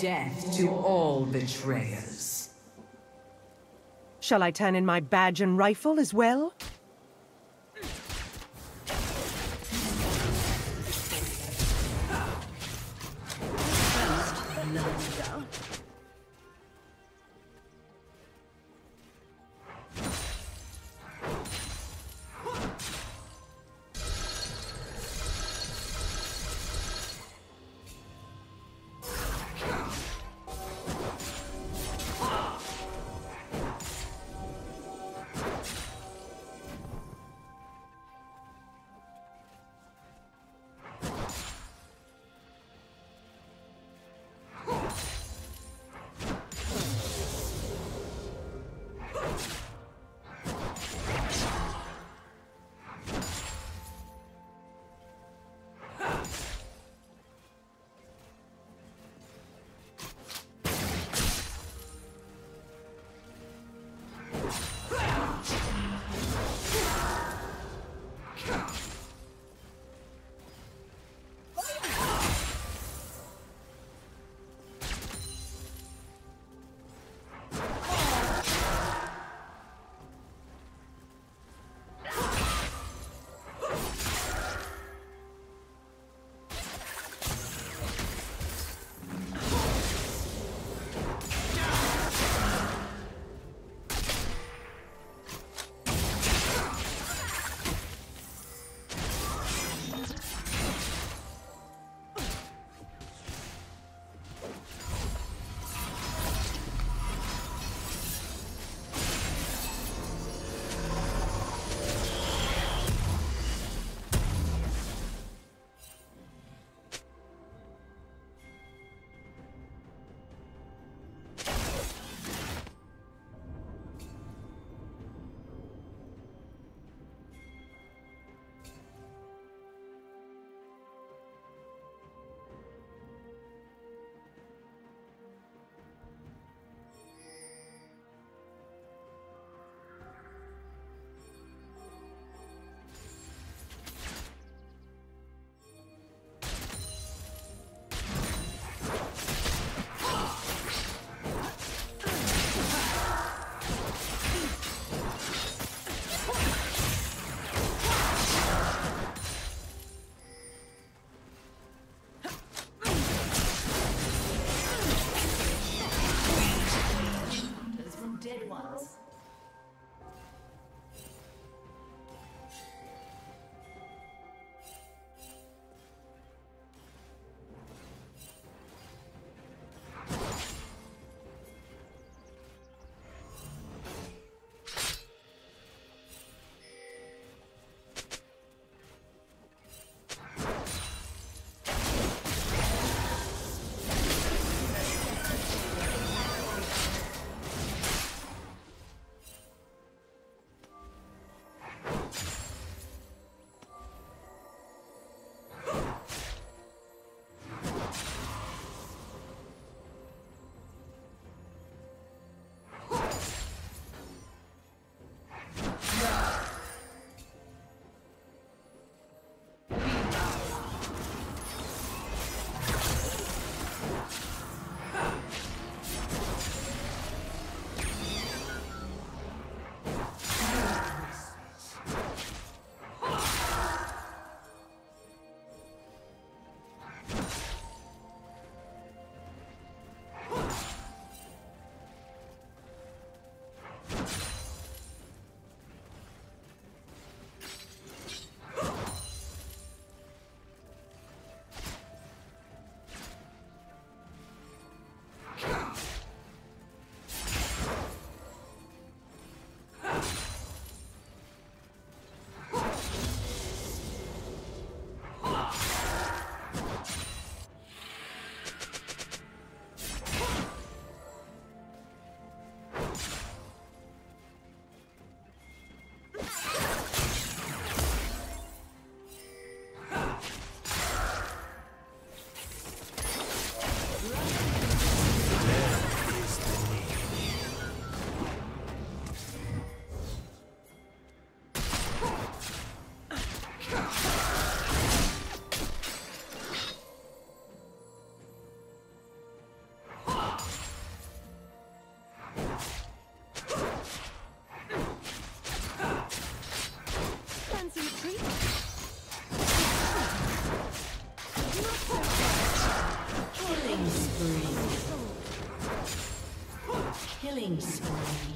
Death to all betrayers. Shall I turn in my badge and rifle as well? Killing spree.